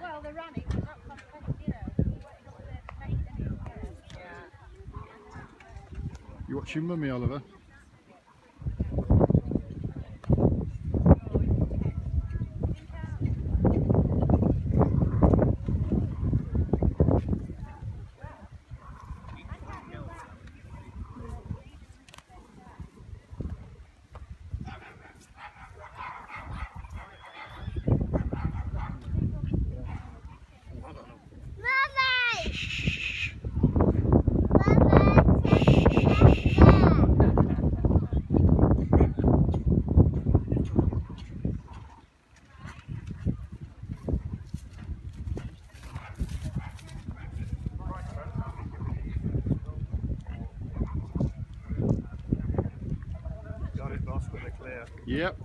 Well, they're running. You watching Mummy, Oliver? With a clear. Yep.